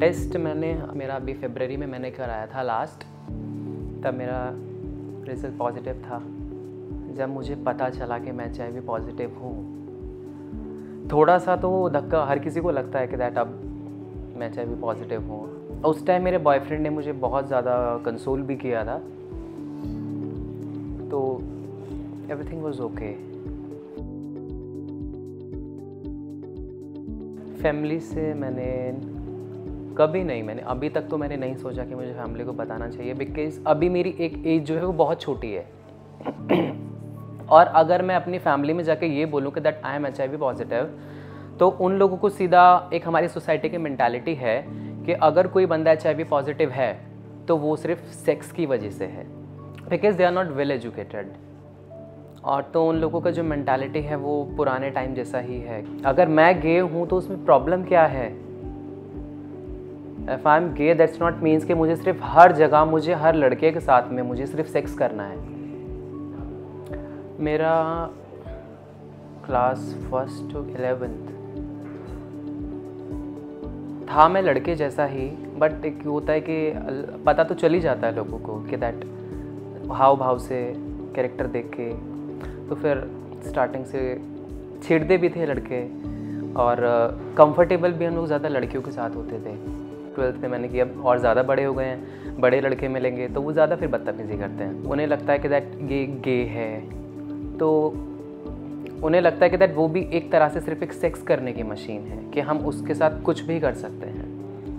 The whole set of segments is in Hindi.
टेस्ट मैंने, मेरा अभी फेबररी में मैंने कराया था लास्ट तब मेरा रिज़ल्ट पॉजिटिव था। जब मुझे पता चला कि मैं एच पॉजिटिव हूँ थोड़ा सा तो धक्का, हर किसी को लगता है कि दैट अब मैं एच पॉजिटिव हूँ। उस टाइम मेरे बॉयफ्रेंड ने मुझे बहुत ज़्यादा कंसोल भी किया था तो एवरीथिंग वॉज़ ओके फैमिली से मैंने कभी नहीं मैंने, अभी तक तो मैंने नहीं सोचा कि मुझे फैमिली को बताना चाहिए बिकॉज़ अभी मेरी एक एज जो है वो बहुत छोटी है। और अगर मैं अपनी फैमिली में जाके ये बोलूँ कि that I am H I positive तो उन लोगों को सीधा एक हमारी सोसाइटी की मैंटालिटी है कि अगर कोई बंदा एच आई पॉजिटिव है तो वो सिर्फ़ सेक्स की वजह से है। Because they are not well educated और तो उन लोगों का जो मैंटालिटी है वो पुराने टाइम जैसा ही है। अगर मैं गे हूँ तो उसमें प्रॉब्लम क्या है? If I am gay that's not means कि मुझे सिर्फ़ हर जगह, मुझे हर लड़के के साथ में, मुझे सिर्फ़ सेक्स करना है। मेरा क्लास फ़र्स्ट टू एलेवेंथ था मैं लड़के जैसा ही बट एक होता है कि पता तो चल ही जाता है लोगों को कि दैट हाव भाव से कैरेक्टर देख के। तो फिर स्टार्टिंग से छेड़ते भी थे लड़के और कंफर्टेबल भी हम लोग ज़्यादा लड़कियों के साथ होते थे। ट्वेल्थ में मैंने कि अब और ज़्यादा बड़े हो गए हैं, बड़े लड़के मिलेंगे तो वो ज़्यादा फिर बदतमीज़ी करते हैं। उन्हें लगता है कि दैट ये गे है। तो उन्हें लगता है कि दैट वो भी एक तरह से सिर्फ़ एक सेक्स करने की मशीन है, कि हम उसके साथ कुछ भी कर सकते हैं।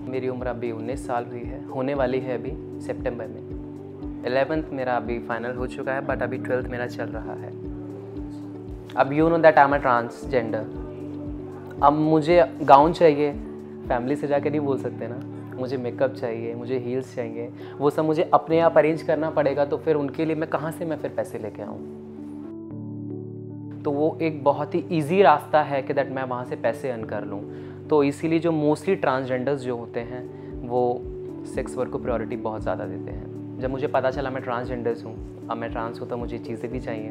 मेरी उम्र अभी उन्नीस साल हुई है, होने वाली है अभी सितंबर में। एलेवेंथ मेरा अभी फाइनल हो चुका है बट अभी ट्वेल्थ मेरा चल रहा है। अब you know that I am a transgender अब मुझे गाउन चाहिए फैमिली से जाकर नहीं बोल सकते ना। मुझे मेकअप चाहिए, मुझे हील्स चाहिए, वो सब मुझे अपने आप अरेंज करना पड़ेगा तो फिर उनके लिए मैं कहाँ से मैं फिर पैसे लेके आऊँ? तो वो एक बहुत ही ईजी रास्ता है कि दैट मैं वहाँ से पैसे अर्न कर लूँ। तो इसीलिए जो मोस्टली ट्रांसजेंडर्स जो होते हैं, वो सेक्स वर्क को प्रायोरिटी बहुत ज़्यादा देते हैं। जब मुझे पता चला मैं ट्रांसजेंडर्स हूँ, अब मैं ट्रांस हूँ तो मुझे चीज़ें भी चाहिए।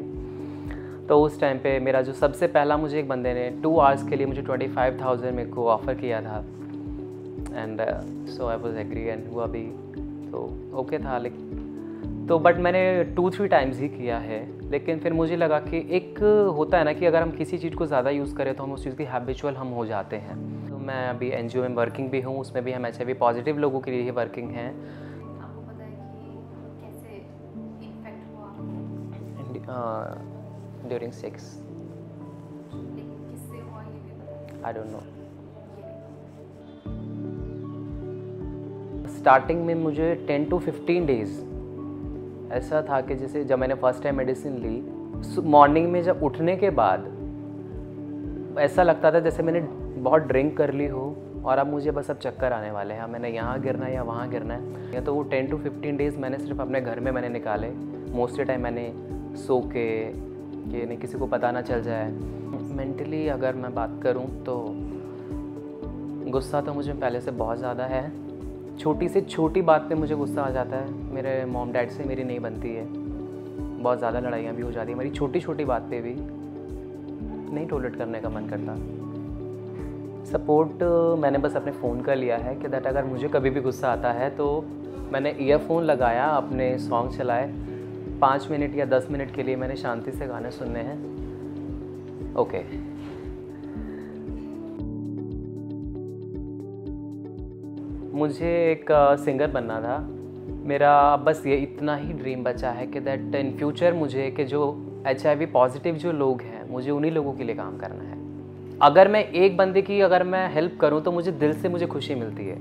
तो उस टाइम पे मेरा जो सबसे पहला मुझे एक बंदे ने टू आवर्स के लिए मुझे ट्वेंटी फाइव थाउज़ेंड मेरे को ऑफ़र किया था। And so I was agree and हुआ अभी तो ओके okay था लेकिन तो बट मैंने टू थ्री टाइम्स ही किया है। लेकिन फिर मुझे लगा कि एक होता है ना कि अगर हम किसी चीज़ को ज़्यादा यूज़ करें तो हम उस चीज़ की हैबिचुअल हम हो जाते हैं। तो मैं अभी एनजीओ में वर्किंग भी हूँ उसमें भी हम एच पॉजिटिव लोगों के लिए ही वर्किंग हैं। During sex I don't know starting में मुझे टेन टू फिफ्टीन डेज़ ऐसा था कि जैसे जब मैंने फ़र्स्ट टाइम मेडिसिन ली मॉर्निंग में जब उठने के बाद ऐसा लगता था जैसे मैंने बहुत ड्रिंक कर ली हो और अब मुझे बस अब चक्कर आने वाले हैं। मैंने यहाँ गिरना है या वहाँ गिरना है। या तो वो टेन टू फिफ्टीन डेज़ मैंने सिर्फ़ अपने घर में मैंने निकाले। मोस्टली टाइम मैंने सो के कि नहीं, किसी को पता ना चल जाए। मेंटली अगर मैं बात करूँ तो गुस्सा तो मुझे पहले से बहुत ज़्यादा है। छोटी से छोटी बात पे मुझे गुस्सा आ जाता है। मेरे मॉम डैड से मेरी नहीं बनती है। बहुत ज़्यादा लड़ाइयाँ भी हो जाती हैं। मेरी छोटी छोटी बात पे भी नहीं टॉलरेट करने का मन करता। सपोर्ट मैंने बस अपने फ़ोन का लिया है कि दैट अगर मुझे कभी भी गुस्सा आता है तो मैंने ईयरफोन लगाया, अपने सॉन्ग चलाए। पाँच मिनट या दस मिनट के लिए मैंने शांति से गाने सुनने हैं। Okay okay. मुझे एक सिंगर बनना था। मेरा बस ये इतना ही ड्रीम बचा है कि दैट इन फ्यूचर मुझे कि जो एचआईवी पॉजिटिव जो लोग हैं, मुझे उन्हीं लोगों के लिए काम करना है। अगर मैं एक बंदे की अगर मैं हेल्प करूँ तो मुझे दिल से मुझे खुशी मिलती है।